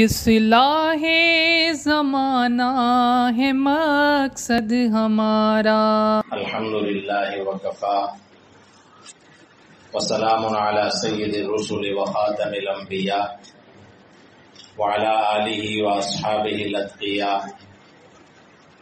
इस्लाह ज़माना है मकसद हमारा अल्हम्दुलिल्लाह वकफ़ा वसलामुन अला सय्यदिर रुसुल व खातमिल अंबिया व अला आलिहि व अस्हाबिहिल अत्किया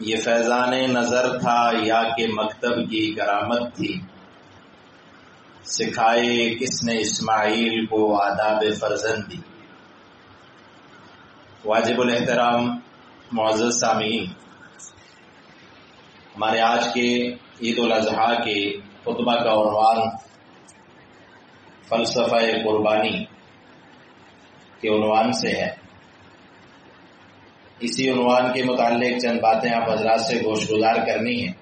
ये फैजान नज़र था या के मकतब की करामत थी सिखाए किसने इस्माइल को आदाब फर्जंदी वाजिबुल एहतराम मुआज़ सामीन हमारे आज के ईद उल अजहा के खुतबा का उनवान फलसफा कुर्बानी के उनवान से है। इसी उनवान के मुतालिक चंद बातें आप हजरात से गोशगुजार करनी है।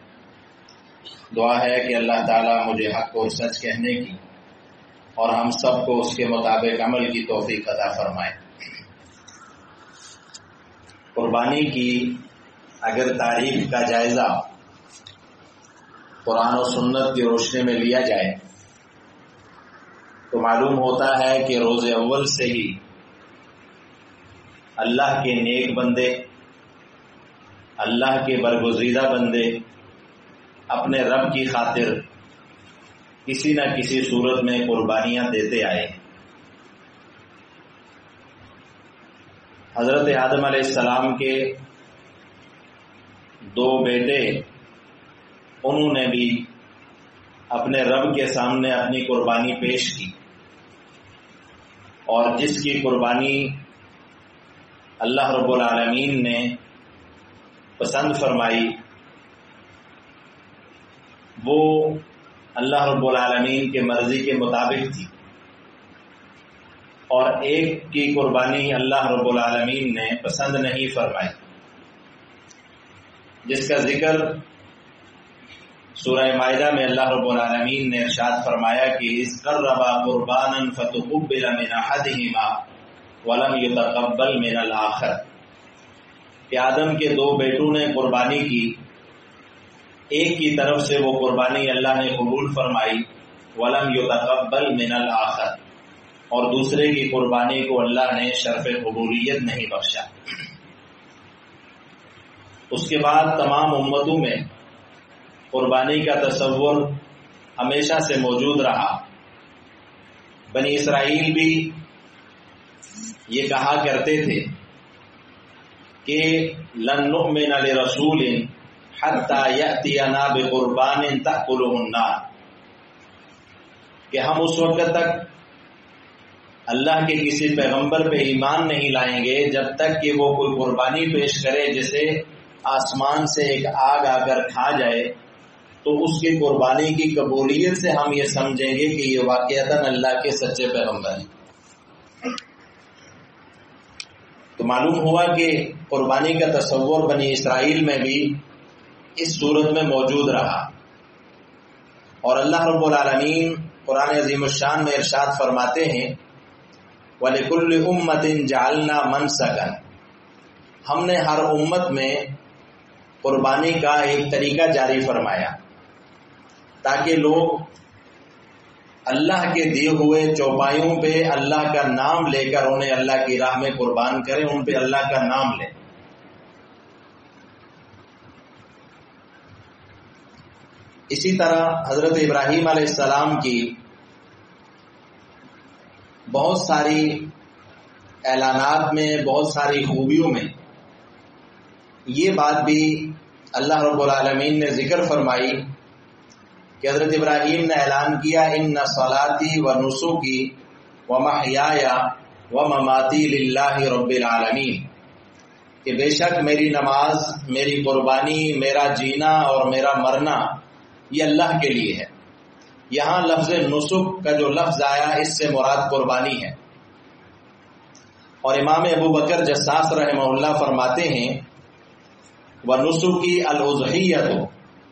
दुआ है कि अल्लाह ताला मुझे हक और सच कहने की और हम सबको उसके मुताबिक अमल की तोफीक अदा फरमाए। कुर्बानी की अगर तारीख का जायजा कुरान और सुन्नत की रोशनी में लिया जाए तो मालूम होता है कि रोज अव्वल से ही अल्लाह के नेक बंदे, अल्लाह के बरगुजीदा बंदे अपने रब की खातिर किसी न किसी सूरत में कुर्बानियाँ देते आए हज़रत आदम सलाम के दो बेटे उन्होंने भी अपने रब के सामने अपनी कुर्बानी पेश की। और जिसकी कुर्बानी अल्लाह रब्बुल आलमीन ने पसंद फरमाई, वो अल्लाह रब्बुल आलमीन के मर्ज़ी के मुताबिक थी। और एक की कुर्बानी अल्लाह रब्बुल आलमीन ने पसंद नहीं फरमाई। जिसका ज़िक्र सूरह मायदा में अल्लाह रब्बुल आलमीन ने इरशाद फरमाया कि इस कर्रबा कुर्बानन फतुकुब्बिल मिन अहदिहिमा वलम युतकब्बल मिन आखर। कि आदम के दो बेटों ने कुर्बानी की, एक की तरफ़ से वो कुर्बानी अल्लाह ने कबूल फरमाई, वलम युतकब्बल मिन आखर। और दूसरे की कुर्बानी को अल्लाह ने शर्फ कबूलियत नहीं बख्शा। उसके बाद तमाम उम्मतों में कुर्बानी का तस्वुर हमेशा से मौजूद रहा। बनी इसराइल भी ये कहा करते थे कि लन्नु में नल रसूल हत्ता यतियाना बेकुर्बान तकुलना कि हम उस वक्त तक अल्लाह के किसी पैगंबर पे ईमान नहीं लाएँगे, जब तक कि वो कोई कुर्बानी पेश करे जिसे आसमान से एक आग आकर खा जाए। तो उसकी कुर्बानी की कबूलियत से हम ये समझेंगे कि ये वाकता अल्लाह के सच्चे पैगंबर हैं। तो मालूम हुआ कि कुर्बानी का तस्वुर बनी इसराइल में भी इस सूरत में मौजूद रहा। और अल्लाह आलमीन कुरान अजीम शान में इरशाद फरमाते हैं, वलिकुल्ल उम्मतिन जालना मन सकन हमने हर उम्मत में कुर्बानी का एक तरीका जारी फरमाया। ताकि लोग अल्लाह के दिए हुए चौपाइयों पे अल्लाह का नाम लेकर उन्हें अल्लाह की राह में कुर्बान करें, उन पे अल्लाह का नाम लें। इसी तरह हज़रत इब्राहिम सलाम की बहुत सारी ऐलानात में, बहुत सारी खूबियों में ये बात भी अल्लाह रब्बुल आलमीन ने ज़िक्र फरमाई कि हज़रत इब्राहिम ने ऐलान किया इन न सलाती व नुसुकी व महयाया व ममाती लिल्लाहि कि बेशक मेरी नमाज़, मेरी कुर्बानी, मेरा जीना और मेरा मरना ये अल्लाह के लिए है। यहाँ लफ्ज नुसुक का जो लफ्ज आया, इससे मुराद कुर्बानी है। और इमाम अबू बकर जसास रहमल्ला फरमाते हैं, व नुसुकी अलउजहियत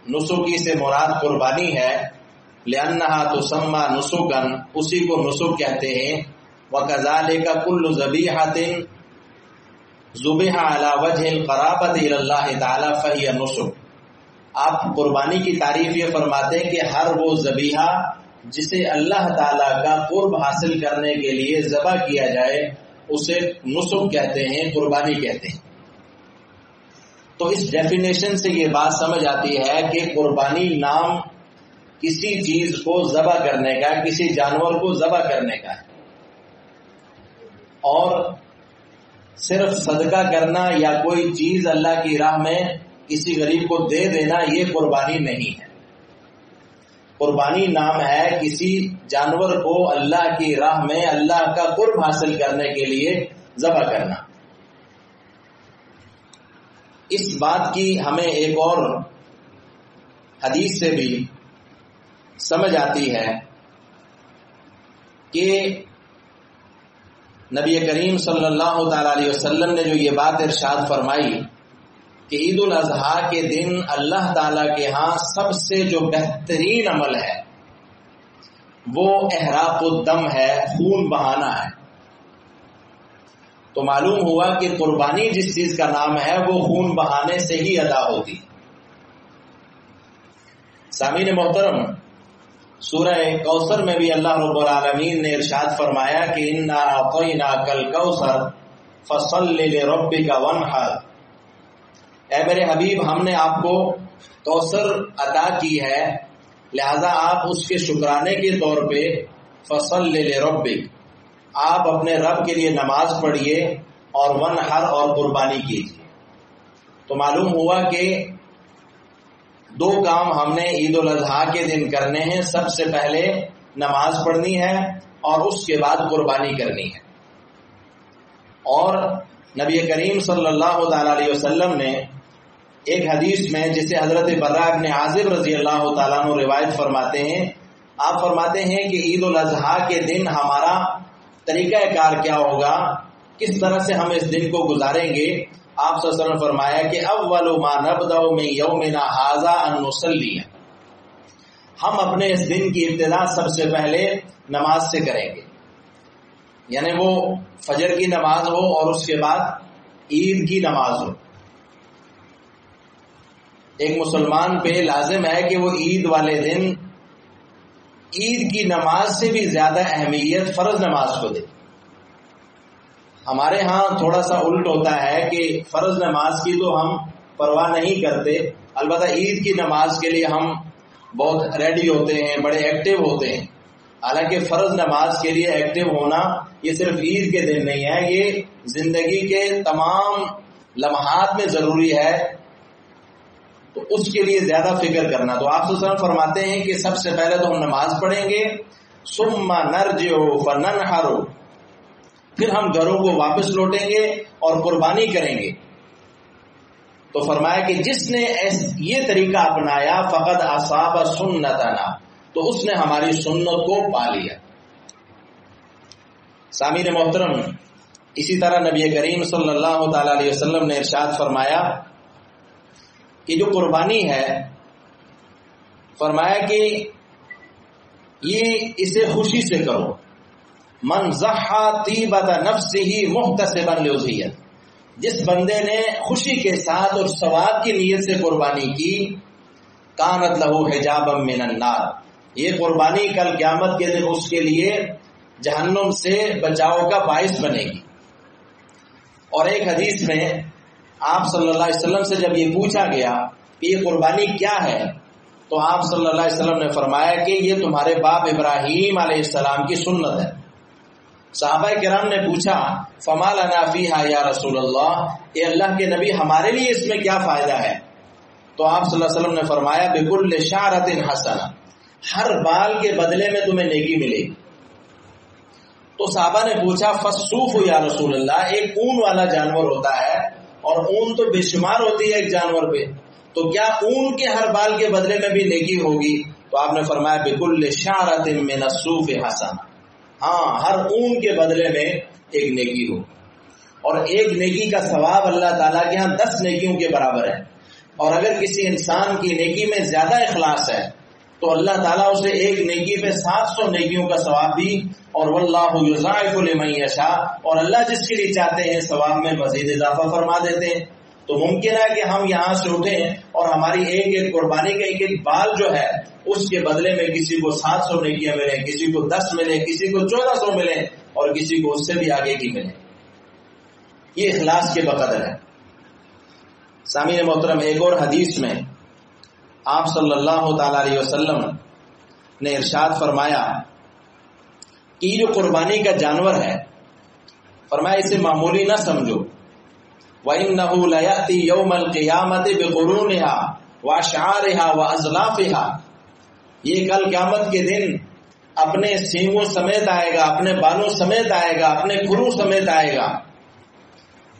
नुसुकी से मुराद कुर्बानी है लिया तो सम्मा नुसुकन, उसी को नुसुक कहते हैं। व कजाले का कुल्लु जबीहतिन, जुबेहा अला वजह कराबत ताला, फहिया नुसुक। आप कुर्बानी की तारीफ़ ये फरमाते हैं कि हर वो जबीहा जिसे अल्लाह ताला का कुर्ब हासिल करने के लिए जबा किया जाए, उसे नुसुक कहते हैं, कुर्बानी कहते हैं। तो इस डेफिनेशन से ये बात समझ आती है कि कुर्बानी नाम किसी चीज़ को जबा करने का, किसी जानवर को जबा करने का है। और सिर्फ़ सदका करना या कोई चीज़ अल्लाह की राह में किसी गरीब को दे देना, ये कुर्बानी नहीं है। कुर्बानी नाम है किसी जानवर को अल्लाह की राह में अल्लाह का कुर्ब हासिल करने के लिए जबा करना। इस बात की हमें एक और हदीस से भी समझ आती है कि नबी करीम सल्लल्लाहु अलैहि वसल्लम ने जो ये बात इरशाद फरमाई कि ईद उल अजहा के दिन अल्लाह ताला के यहाँ सबसे जो बेहतरीन अमल है, वो एहराकुद्दम है, खून बहाना है। तो मालूम हुआ कि कुर्बानी जिस चीज़ का नाम है, वो खून बहाने से ही अदा होती सामीन मोहतरम, सूरह कौसर में भी अल्लाह आलमीन ने इरशाद फरमाया कि इन्ना अतईना कल कौसर फ़सल रब्बी का वन हर ए मेरे हबीब, हमने आपको कौसर अदा की है, लिहाजा आप उसके शुक्राने के तौर पे फ़सल ले ले रब्बिक आप अपने रब के लिए नमाज़ पढ़िए और वन हर और कुर्बानी कीजिए। तो मालूम हुआ कि दो काम हमने ईद उल अजहा के दिन करने हैं। सबसे पहले नमाज़ पढ़नी है और उसके बाद कुर्बानी करनी है। और नबी करीम सल्लल्लाहु अलैहि वसल्लम ने एक हदीस में, जिसे हज़रत बर्रा इब्न आजिब रज़ी अल्लाह तु रिवायत फरमाते हैं, आप फरमाते हैं कि ईद उल अजहा के दिन हमारा तरीका कार क्या होगा? किस तरह से हम इस दिन को गुजारेंगे? आप सर फरमाया कि अव्वल मा नबदो में यौमिना हाजा अनुसलिया हम अपने इस दिन की इब्तदा सबसे पहले नमाज़ से करेंगे। यानी वो फजर की नमाज़ हो और उसके बाद ईद की नमाज़ हो। एक मुसलमान पे लाजिम है कि वो ईद वाले दिन ईद की नमाज़ से भी ज़्यादा अहमियत फ़र्ज़ नमाज़ को दे। हमारे यहाँ थोड़ा सा उल्ट होता है कि फ़र्ज़ नमाज़ की तो हम परवाह नहीं करते अलबत् ईद की नमाज़ के लिए हम बहुत रेडी होते हैं, बड़े एक्टिव होते हैं। हालाँकि फ़र्ज़ नमाज़ के लिए एक्टिव होना ये सिर्फ़ ईद के दिन नहीं है, ये ज़िंदगी के तमाम लम्हात में ज़रूरी है तो उसके लिए ज़्यादा फ़िक्र करना। तो आप सुसम फरमाते हैं कि सबसे पहले तो हम नमाज़ पढ़ेंगे, सुम्मा नरजो फनन हारो फिर हम घरों को वापस लौटेंगे और कुर्बानी करेंगे। तो फरमाया कि जिसने ये तरीका अपनाया फकत असाब सुन्नतना। तो उसने हमारी सुन्नत को पा लिया। सामीर मोहतरम, इसी तरह नबी करीम सल्लल्लाहु अलैहि वसल्लम ने इरशाद फरमाया कि जो कुर्बानी है, फरमाया कि ये इसे खुशी से करो। मन जहा तीबत नफ्स ही मुफ़्त से बन लोजियत जिस बंदे ने खुशी के साथ और सवाब की नीयत से कुर्बानी की, कानत लहू हिजाब मिनन्नार ये कुर्बानी कल क्यामत के दिन उसके लिए जहन्नुम से बचाव का बायस बनेगी। और एक हदीस में आप सल्लल्लाहु अलैहि वसल्लम से जब ये पूछा गया कि ये कुर्बानी क्या है तो आप सल्लल्लाहु अलैहि वसल्लम ने फरमाया कि ये तुम्हारे बाप इब्राहिम सलाम की सुन्नत है। साहबा किराम ने पूछा फमाल अनाफी हा या रसूल अल्लाह अल्लाह के नबी, हमारे लिए इसमें क्या फ़ायदा है? तो आप सल्लल्लाहु अलैहि वसल्लम ने फरमाया, बिकुल शारतिन हसना, हर बाल के बदले में तुम्हें नेकी मिलेगी। तो साहबा ने पूछा फसूफ या रसूल अल्लाह एक ऊन वाला जानवर होता है और ऊन तो बेशुमार होती है एक जानवर पे। तो क्या ऊन के हर बाल के बदले में भी नेकी होगी? तो आपने फरमाया, बिकुल हसन। हाँ हर ऊन के बदले में एक नेकी हो और एक नेकी का सवाब अल्लाह ताला के यहाँ दस नेकियों के बराबर है। और अगर किसी इंसान की नेकी में ज़्यादा इखलास है तो अल्लाह ताला उसे एक नेकी पे सात सौ नेकियों का सवाब भी और वल्लाशा और अल्लाह जिसके लिए चाहते हैं सवाब में मजीद इजाफा फरमा देते हैं। तो मुमकिन है कि हम यहाँ से उठे और हमारी एक एक कुर्बानी का एक एक बाल जो है, उसके बदले में किसी को सात सौ नेकियाँ मिले, किसी को दस मिले, किसी को चौदह सौ मिले और किसी को उससे भी आगे की मिले। ये इखलास के बकदर है। सामीन मोहतरम, एक और हदीस में आप सल्लल्लाहु अलैहि वसल्लम ने इरशाद फरमाया कि जो कुर्बानी का जानवर है, फरमाया, इसे मामूली ना समझो। व अजलाफहा। ये कल क्यामत के दिन अपने सींगों समेत आएगा, अपने बालों समेत आएगा, अपने खुरू समेत आएगा।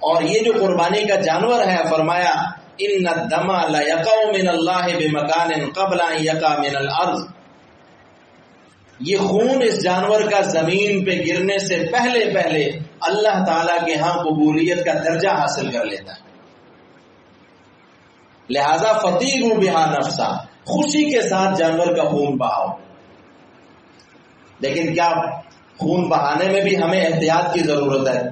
और ये जो कुर्बानी का जानवर है, फरमाया खून इस जानवर का ज़मीन पे गिरने से पहले पहले अल्लाह ताला के यहाँ कबूलियत का दर्जा हासिल कर लेता है। लिहाजा फतीह बिहा नफसा, खुशी के साथ जानवर का खून बहाओ। लेकिन क्या खून बहाने में भी हमें एहतियात की ज़रूरत है?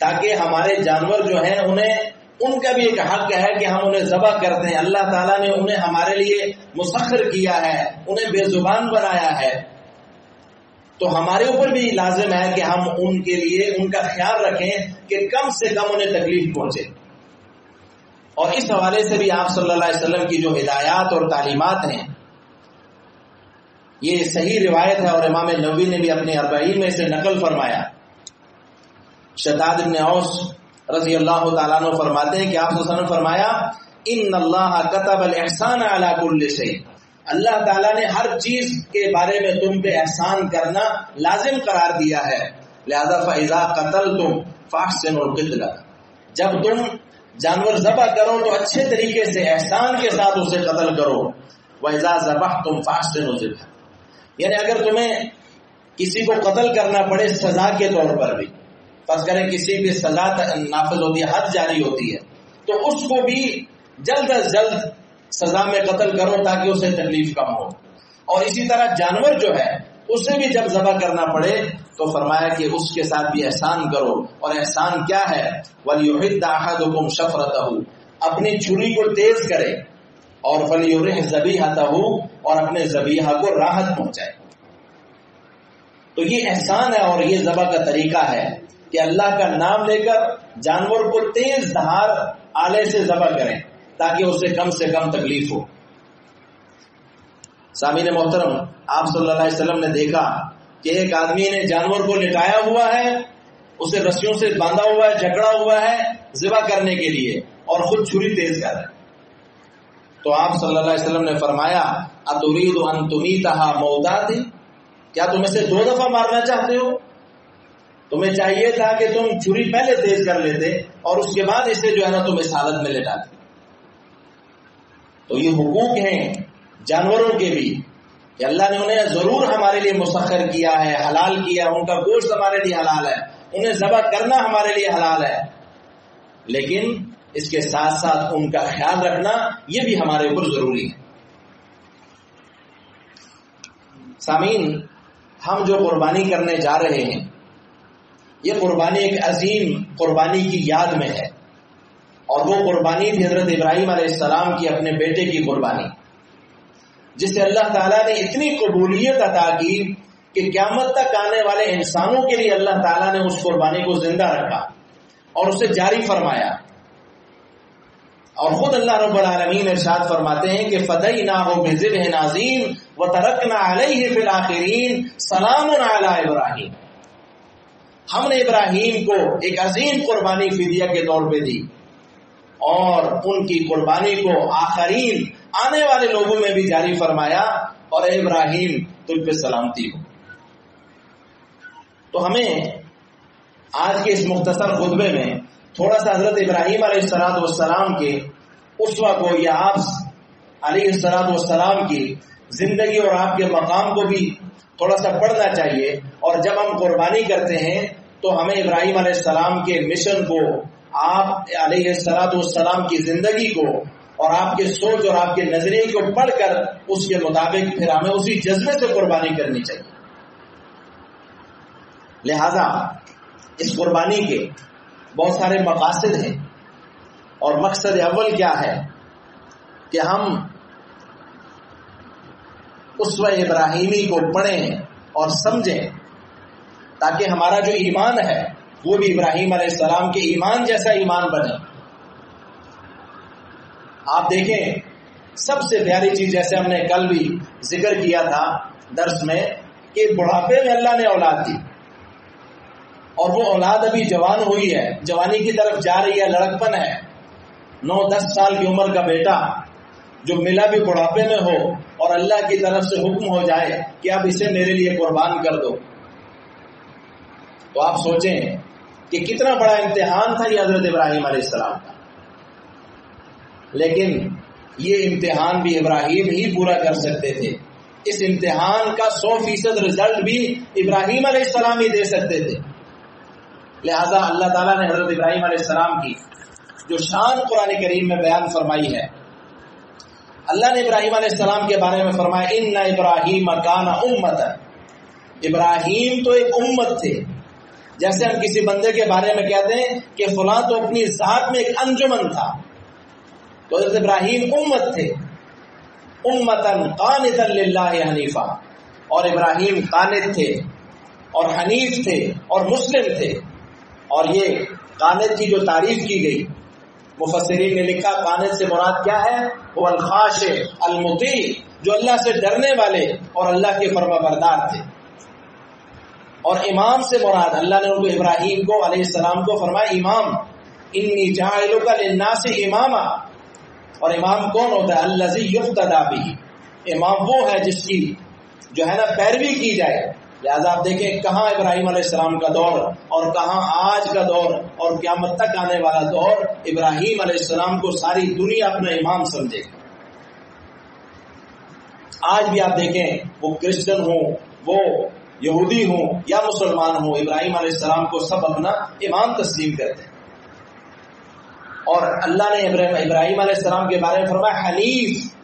ताकि हमारे जानवर जो हैं, उन्हें उनका भी एक हक है कि हम उन्हें जबा करते हैं अल्लाह ताला ने उन्हें हमारे लिए मुसखर किया है, उन्हें बेजुबान बनाया है। तो हमारे ऊपर भी लाजिम है कि हम उनके लिए, उनका ख्याल रखें कि कम से कम उन्हें तकलीफ़ पहुँचे। और इस हवाले से भी आप सल्लल्लाहु अलैहि वसल्लम की जो हिदायत और तालीमत हैं, ये सही रिवायत है और इमाम नबी ने भी अपने अरबईन में से नकल फरमाया। शताद इब्न औस रज़ी अल्लाह तु फरमाते हैं कि आप फरमाया इन अल्लाह कतब एहसान अला कुल्ल शै अल्लाह ताला ने हर चीज़ के बारे में तुम पे एहसान करना लाजिम करार दिया है। लिहाजा फैजा कतल तुम फाहसन और जब तुम जानवर जबा करो तो अच्छे तरीके से एहसान के साथ उसे कत्ल करो। वैजा जबह तुम फाहसन यानी अगर तुम्हें किसी को कत्ल करना पड़े सजा के तौर पर भी फ़र्ज़ करें, किसी भी सजा नाफिज होती है, हद जारी होती है। तो उसको भी जल्द अज जल्द सजा में कत्ल करो ताकि उसे तकलीफ़ कम हो। और इसी तरह जानवर जो है, उसे भी जब जबा करना पड़े तो फरमाया कि उसके साथ भी एहसान करो। और एहसान क्या है? वलीम शफरत अपनी छुरी को तेज करे और फली जबीहत और अपने जबीहा को राहत पहुँचाए। तो ये एहसान है और ये जबा का तरीका है कि अल्लाह का नाम लेकर जानवर को तेज धार आले से जबा करें, ताकि उसे कम से कम तकलीफ़ हो। सामीन मोहतरम, आप सल्लल्लाहु अलैहि वसल्लम ने देखा कि एक आदमी ने जानवर को लिटाया हुआ है, उसे रस्सियों से बांधा हुआ है झगड़ा हुआ है, जिबा करने के लिए, और खुद छुरी तेज कर रहा तो आप सल्लल्लाहु अलैहि वसल्लम ने फरमाया, अतुरीद अन तुमीतहा मौदाती क्या तुम इसे दो दफ़ा मारना चाहते हो? तुम्हें चाहिए था कि तुम छुरी पहले तेज कर लेते और उसके बाद इसे जो है ना तुम इस हालत में लेटाते तो ये हुकूक हैं जानवरों के भी कि अल्लाह ने उन्हें ज़रूर हमारे लिए मुसखर किया है, हलाल किया है। उनका गोश्त हमारे लिए हलाल है। उन्हें जबा करना हमारे लिए हलाल है। लेकिन इसके साथ साथ उनका ख्याल रखना यह भी हमारे ऊपर ज़रूरी है। सामीन, हम जो कुर्बानी करने जा रहे हैं यह कुर्बानी एक अजीम कुर्बानी की याद में है। और वो कुर्बानी थी हज़रत इब्राहिम सलाम की अपने बेटे की कुर्बानी जिसे अल्लाह ताला ने इतनी कबूलियत अता की कि क्यामत तक आने वाले इंसानों के लिए अल्लाह ताला ने उस कुर्बानी को ज़िंदा रखा और उसे जारी फरमाया। और खुद अल्लाह रबालमीन इरशाद फरमाते हैं कि फतई ना हो बेजिब व तरक ना फिल आखिरीन सलाम इब्राहिम। हमने इब्राहिम को एक अजीम कुर्बानी फिदिया के तौर पे दी। और उनकी कुर्बानी को आखरीन आने वाले लोगों में भी जारी फरमाया, और इब्राहिम तुझ पे सलामती हो। तो हमें आज के इस मुख्तसर खुतबे में थोड़ा सा हज़रत इब्राहिम सलाम के उसवा को, या आप सलाम की ज़िंदगी और आपके मकाम को भी थोड़ा सा पढ़ना चाहिए। और जब हम कुर्बानी करते हैं तो हमें इब्राहिम सलाम के मिशन को, आप सलाम की ज़िंदगी को और आपके सोच और आपके नज़रिए को पढ़कर उसके मुताबिक फिर हमें उसी जज्बे से कुर्बानी करनी चाहिए। लिहाजा इस कुर्बानी के बहुत सारे मकासद हैं और मकसद अव्वल क्या है कि हम उस इब्राहिमी को पढ़ें और समझें ताकि हमारा जो ईमान है, वो भी इब्राहिम सलाम के ईमान जैसा ईमान बने। आप देखें, सबसे प्यारी चीज़ जैसे हमने कल भी ज़िक्र किया था दर्श में, कि बुढ़ापे में अल्लाह ने औलाद दी। और वो औलाद अभी जवान हुई है, जवानी की तरफ़ जा रही है, लड़कपन है। नौ दस साल की उम्र का बेटा, जो मिला भी बुढ़ापे में हो और अल्लाह की तरफ़ से हुक्म हो जाए कि अब इसे मेरे लिए कुर्बान कर दो। तो आप सोचें कि कितना बड़ा इम्तिहान था ये हज़रत इब्राहिम का। लेकिन ये इम्तिहान भी इब्राहिम ही पूरा कर सकते थे। इस इम्तिहान का सौ फ़ीसद रिज़ल्ट भी इब्राहिम ही दे सकते थे। लिहाजा अल्लाह ताला ने हज़रत इब्राहिम की जो शान कुरान करीम में बयान फरमाई है, अल्लाह ने इब्राहिम सलाम के बारे में फरमाया इन इब्राहिम काना उम्मत इब्राहिम तो एक उम्मत थे। जैसे हम किसी बंदे के बारे में कहते हैं कि फुला तो अपनी जात में एक अंजुमन था। तो इब्राहिम उम्मत थे। उम्मतन कानितन हनीफा। और इब्राहिम कानित थे, और हनीफ थे, और मुस्लिम थे। और ये कानित की जो तारीफ़ की गई मुफसरीन ने लिखा, कानित से मुराद क्या है? वो अलखाश अलमुती जो अल्लाह से डरने वाले और अल्लाह के फर्मा बरदार थे। और इमाम से मुराद। अल्लाह ने उनको इब्राहिम को सलाम को फरमाया, इमाम, इन्नी जाहिलों का लिन्ना से इमामा। और इमाम कौन होता है? अल्लाजी युफ्तदा भी इमाम वो है जिसकी जो है ना पैरवी की जाए। लिहाजा आप देखें कहाँ इब्राहिम सलाम का दौर और कहाँ आज का दौर और क्यामत तक आने वाला दौर, इब्राहिम सलाम को सारी दुनिया अपना इमाम समझे। आज भी आप देखें, वो क्रिश्चियन हो, वो यहूदी हो या मुसलमान हो, इब्राहिम सलाम को सब अपना इमाम तस्लीम करते हैं। और अल्लाह ने इब्राहिम सलाम के बारे में फरमाया, हनीफ।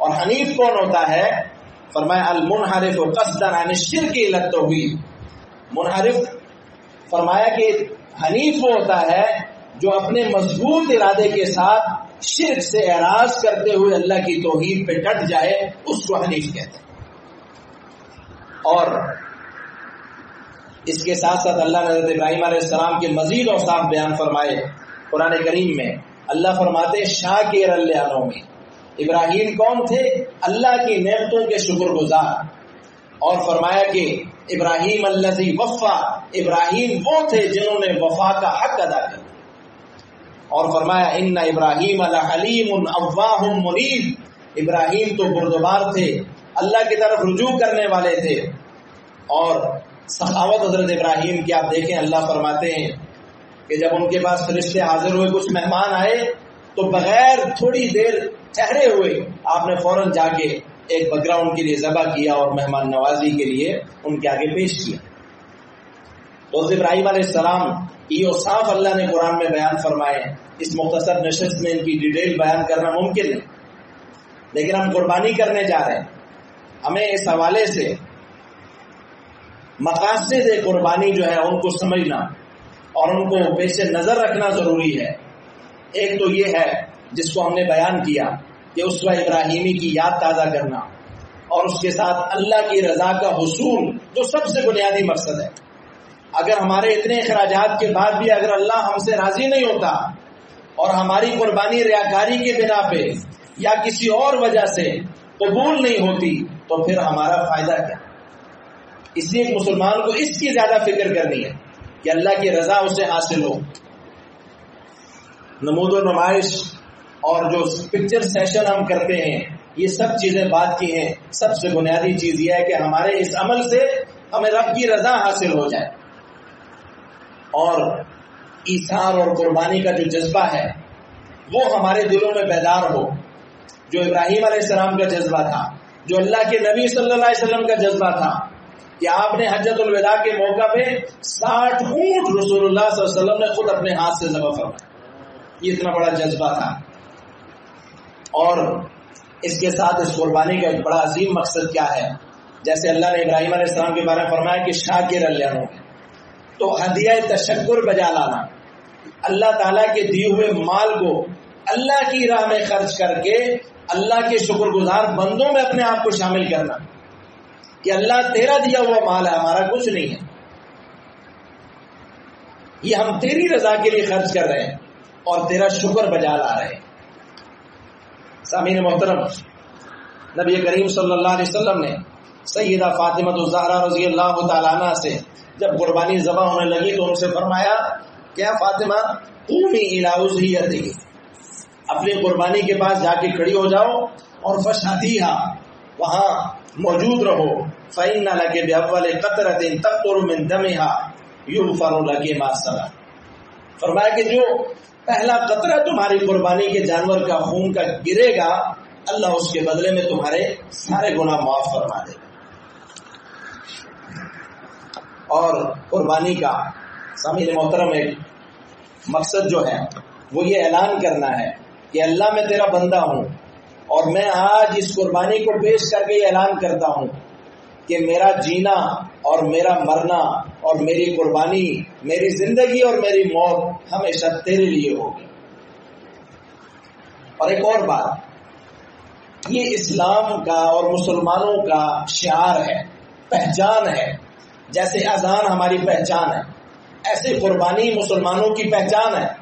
और हनीफ कौन होता है? फरमाया अल मुनहरिफ कसदन शिर की लत हुई मुनहरिफ फरमाया कि हनीफ वो होता है जो अपने मज़बूत इरादे के साथ शिरक से एराज करते हुए अल्लाह की तोहीद पे डट जाए, उसको हनीफ कहते हैं। और इसके साथ साथ अल्लाह ने इब्राहिम सलाम के मजीद और साफ़ बयान फरमाए कुरान करीम में। अल्लाह फरमाते, शाह के में, इब्राहिम कौन थे? अल्लाह की नेमतों के शुक्रगुजार। और फरमाया कि इब्राहिम अल्लजी वफ़ा इब्राहिम वो थे जिन्होंने वफा का हक अदा किया। और फरमाया इन इब्राहिम अलीम अव्वाह मुनीब। इब्राहिम तो बुरदबार थे, अल्लाह की तरफ़ रुजू करने वाले थे। और सखावत हज़रत इब्राहिम की आप देखें, अल्लाह फरमाते हैं कि जब उनके पास फरिश्ते हाजिर हुए, कुछ मेहमान आए तो बगैर थोड़ी देर ठहरे हुए आपने फ़ौरन जाके एक बकरा उनके लिए जबा किया और मेहमान नवाजी के लिए उनके आगे पेश किया। तो इब्राहिम सलाम ये साफ़ अल्लाह ने कुरान में बयान फरमाए इस मुख्तसर नशस्त में इनकी डिटेल बयान करना मुमकिन है, लेकिन हम कुर्बानी करने जा रहे हैं। हमें इस हवाले से मकासद कुर्बानी जो है, उनको समझना और उनको पेश नज़र रखना ज़रूरी है। एक तो ये है, जिसको हमने बयान किया कि उस इब्राहिमी की याद ताज़ा करना और उसके साथ अल्लाह की रजा का हसूल जो सबसे बुनियादी मकसद है। अगर हमारे इतने अखराज के बाद भी अगर अल्लाह हमसे राज़ी नहीं होता और हमारी कुर्बानी रियाकारी के बिना पे या किसी और वजह से कबूल नहीं होती तो फिर हमारा फ़ायदा क्या? इसलिए मुसलमान को इसकी ज़्यादा फ़िक्र करनी है कि अल्लाह की रजा उसे हासिल हो। नमूद नुमाइश और जो पिक्चर सेशन हम करते हैं, ये सब चीज़ें बात की हैं। सबसे बुनियादी चीज़ यह है कि हमारे इस अमल से हमें रब की रजा हासिल हो जाए। और ईसार और कुर्बानी का जो जज्बा है, वो हमारे दिलों में बेदार हो। जो इब्राहिम का जज्बा था, जो अल्लाह के नबी सल्लल्लाहु अलैहि वसल्लम का जज्बा था कि आपने हजरतुल के मौका पे साठ ऊँट रसूलुल्लाह वसल्लम ने खुद अपने हाथ से जमा फरमाया। ये इतना बड़ा जज्बा था। और इसके साथ इस कुर्बानी का एक बड़ा अजीम मकसद क्या है? जैसे अल्लाह ने इब्राहिम सलाम के बारे में फरमाया कि शाकिर अल्लाह। तो हदिया तशक्र बजा लाना। अल्लाह ताला के दिए हुए माल को अल्लाह की राह में खर्च करके अल्लाह के शुक्रगुजार बंदों में अपने आप को शामिल करना। कि अल्लाह तेरा दिया हुआ माल है, हमारा कुछ नहीं है। ये हम तेरी रजा के लिए खर्च कर रहे हैं और तेरा शुक्र बजा ला रहे हैं। सामीन मोहतरम, नबी करीम सल्लल्लाहु अलैहि वसल्लम ने सैदा फातिमा जहरा रज़ी अल्लाह तला से जब कुर्बानी जबा होने लगी तो उनसे फरमाया, क्या फातिमा ऊमी इलाउजी अपनी कुर्बानी के पास जाके खड़ी हो जाओ और फशाती वहाँ मौजूद रहो। फ़ैन न लगे बेअल कतरतिन तक मिन दमिहा युगफर लगे मासरा। फरमाया कि जो पहला कतरा तुम्हारी कुर्बानी के जानवर का खून का गिरेगा, अल्लाह उसके बदले में तुम्हारे सारे गुना माफ़ फरमा देगा। और कुर्बानी का समीर मोहतरम, एक मकसद जो है, वो ये ऐलान करना है कि अल्लाह मैं तेरा बंदा हूँ और मैं आज इस कुर्बानी को पेश करके ऐलान करता हूँ कि मेरा जीना और मेरा मरना और मेरी कुर्बानी, मेरी ज़िंदगी और मेरी मौत हमेशा तेरे लिए होगी। और एक और बात, ये इस्लाम का और मुसलमानों का शार है, पहचान है। जैसे अजान हमारी पहचान है, ऐसे कुर्बानी मुसलमानों की पहचान है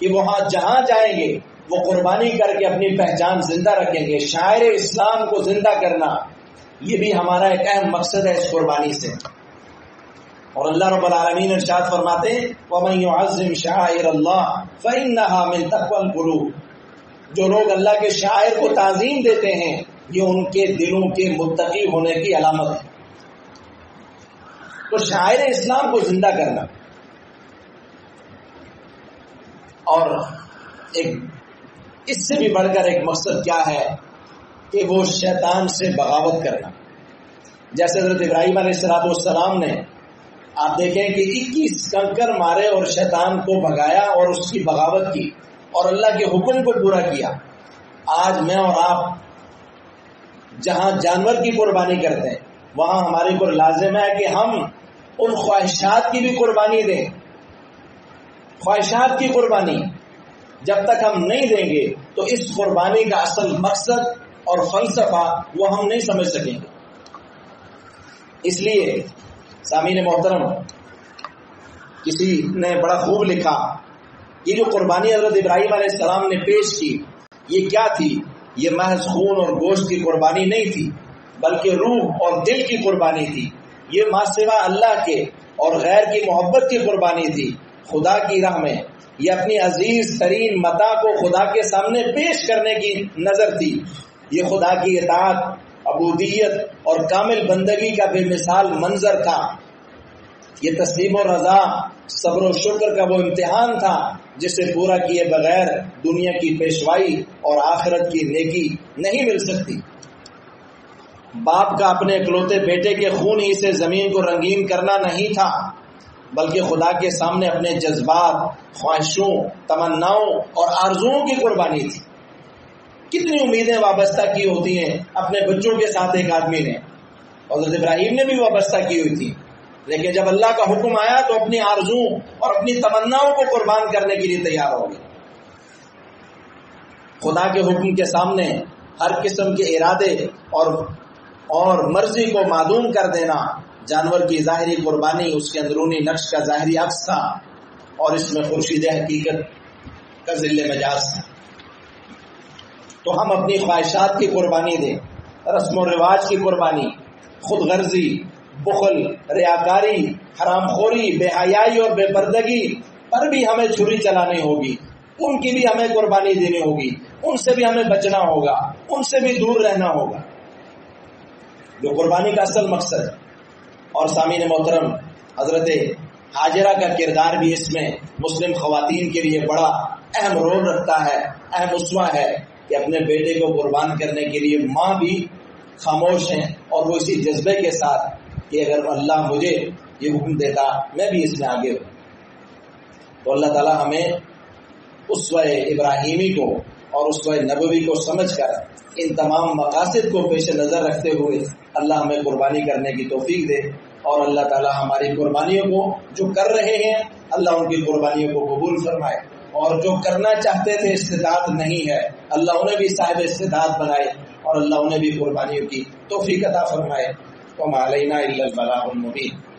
कि वहाँ जहाँ जाएँगे वो कुर्बानी करके अपनी पहचान ज़िंदा रखेंगे। शायर इस्लाम को ज़िंदा करना, ये भी हमारा एक अहम मकसद है इस कुर्बानी से। और अल्लाह रबालमीन इरशाद फरमाते जो लोग अल्लाह के शायर को ताजीम देते हैं, ये उनके दिलों के मुत्तकी होने की अलामत है। तो शायर इस्लाम को ज़िंदा करना। और एक इससे भी बढ़कर एक मकसद क्या है कि वो शैतान से बगावत करना। जैसे हज़रत इब्राहिम सलाम ने, आप देखें कि 21 कंकर मारे और शैतान को भगाया और उसकी बगावत की और अल्लाह के हुक्म को पूरा किया। आज मैं और आप जहाँ जानवर की कुर्बानी करते हैं, वहाँ हमारे को लाजिम है कि हम उन ख्वाहिशात की भी कुर्बानी दें। ख्वाहिशात की कुर्बानी जब तक हम नहीं देंगे तो इस कुर्बानी का असल मकसद और फलसफा वो हम नहीं समझ सकेंगे। इसलिए, सामीन मोहतरम, किसी ने बड़ा खूब लिखा ये जो कुर्बानी हज़रत इब्राहिम सलाम ने पेश की, ये क्या थी? ये महज खून और गोश्त की कुर्बानी नहीं थी, बल्कि रूह और दिल की कुर्बानी थी। ये मासिवा अल्लाह के और गैर की मोहब्बत की कुर्बानी थी। खुदा की राह में ये अपनी अज़ीज़ तरीन मता को खुदा के सामने पेश करने की नज़र थी ये खुदा की इतात अबूदियत और कामिल बंदगी का बेमिसाल मंजर था। ये तस्लीम और रजा, सब्र शुक्र का वो इम्तिहान था, जिसे पूरा किए बगैर दुनिया की पेशवाई और आखिरत की नेकी नहीं मिल सकती। बाप का अपने इकलौते बेटे के खून ही से ज़मीन को रंगीन करना नहीं था। बल्कि खुदा के सामने अपने जज्बात, ख्वाहिशों, तमन्नाओं और आरजुओं की कुर्बानी थी। कितनी उम्मीदें वाबस्ता की होती हैं अपने बच्चों के साथ एक आदमी ने। हज़रत इब्राहिम ने भी वाबस्ता की हुई थी। लेकिन जब अल्लाह का हुक्म आया तो अपनी आरज़ू और अपनी तमन्नाओं को कुर्बान करने के लिए तैयार हो गए। खुदा के हुक्म के सामने हर किस्म के इरादे और और मर्ज़ी को मालूम कर देना जानवर की जाहरी कुर्बानी, उसके अंदरूनी नक्श का जाहरी अक्स और इसमें खुर्शीद हकीकत का ज़िले मजाज था तो हम अपनी ख्वाहिशात की कुर्बानी दें, रस्म रिवाज की कुर्बानी खुद गर्जी बुखल, रियाकारी, हरामखोरी, बेहयाई और बेपर्दगी पर भी हमें छुरी चलानी होगी। उनकी भी हमें कुर्बानी देनी होगी, उनसे भी हमें बचना होगा, उनसे भी दूर रहना होगा। जो कुर्बानी का असल मकसद है और सामीन मोहतरम, हज़रत हाजरा का किरदार भी इसमें मुस्लिम खातन के लिए बड़ा अहम रोल रखता है, अहम उसवा है कि अपने बेटे को कुर्बान करने के लिए माँ भी खामोश हैं और वो इसी जज्बे के साथ कि अगर अल्लाह मुझे ये हुक्म देता, मैं भी इसमें आगे हूँ। तो अल्लाह ताला हमें उस इब्राहिमी को और उस नबवी को समझ कर इन तमाम मकासद को पेश नज़र रखते हुए अल्लाह हमें कुर्बानी करने की तोफीक दे और अल्लाह ताला हमारी कुर्बानियों को जो कर रहे हैं, अल्लाह उनकी कुर्बानियों को कबूल फरमाए। और जो करना चाहते थे इस्तात नहीं है। अल्लाह उन्हें भी साहिब इस्तात बनाए और अल्लाह उन्हें भी कुर्बानियों की तोफीक अता फरमाए। तो मालना मुबीन।